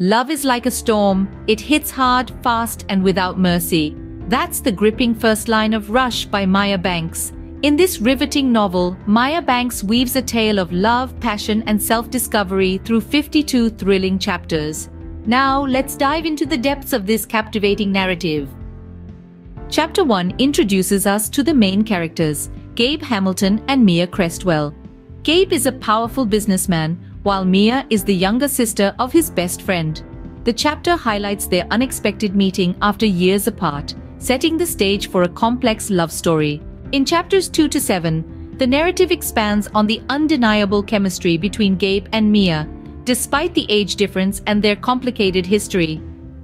Love is like a storm. It hits hard, fast, and without mercy. That's the gripping first line of Rush by Maya Banks. In this riveting novel, Maya Banks weaves a tale of love, passion, and self-discovery through 52 thrilling chapters. Now, let's dive into the depths of this captivating narrative. Chapter 1 introduces us to the main characters, Gabe Hamilton and Mia Crestwell. Gabe is a powerful businessman while Mia is the younger sister of his best friend. The chapter highlights their unexpected meeting after years apart, setting the stage for a complex love story. In chapters 2 to 7, the narrative expands on the undeniable chemistry between Gabe and Mia, despite the age difference and their complicated history.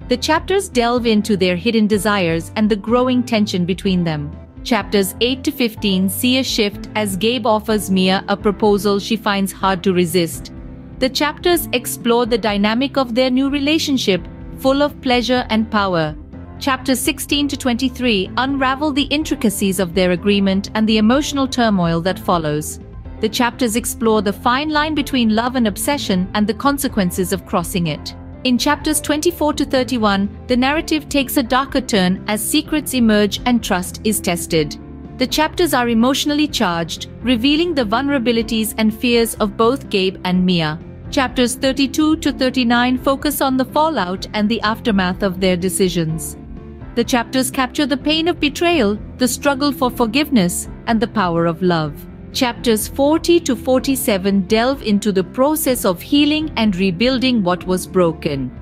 The chapters delve into their hidden desires and the growing tension between them. Chapters 8 to 15 see a shift as Gabe offers Mia a proposal she finds hard to resist, the chapters explore the dynamic of their new relationship, full of pleasure and power. Chapters 16 to 23 unravel the intricacies of their agreement and the emotional turmoil that follows. The chapters explore the fine line between love and obsession and the consequences of crossing it. In chapters 24 to 31, the narrative takes a darker turn as secrets emerge and trust is tested. The chapters are emotionally charged, revealing the vulnerabilities and fears of both Gabe and Mia. Chapters 32 to 39 focus on the fallout and the aftermath of their decisions. The chapters capture the pain of betrayal, the struggle for forgiveness, and the power of love. Chapters 40 to 47 delve into the process of healing and rebuilding what was broken.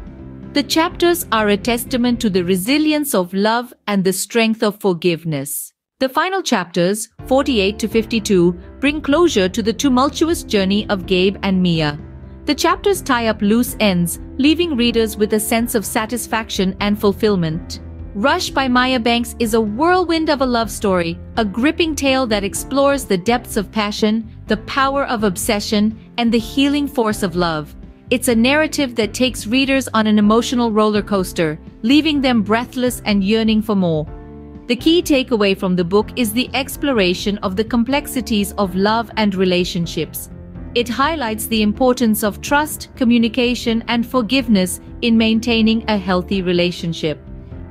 The chapters are a testament to the resilience of love and the strength of forgiveness. The final chapters, 48 to 52, bring closure to the tumultuous journey of Gabe and Mia. The chapters tie up loose ends, leaving readers with a sense of satisfaction and fulfillment. Rush by Maya Banks is a whirlwind of a love story, a gripping tale that explores the depths of passion, the power of obsession, and the healing force of love. It's a narrative that takes readers on an emotional roller coaster, leaving them breathless and yearning for more. The key takeaway from the book is the exploration of the complexities of love and relationships. It highlights the importance of trust, communication, and forgiveness in maintaining a healthy relationship.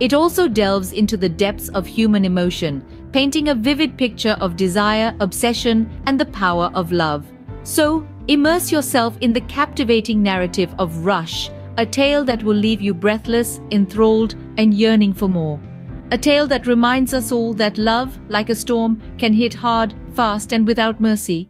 It also delves into the depths of human emotion, painting a vivid picture of desire, obsession, and the power of love. So, immerse yourself in the captivating narrative of Rush, a tale that will leave you breathless, enthralled, and yearning for more. A tale that reminds us all that love, like a storm, can hit hard, fast, and without mercy.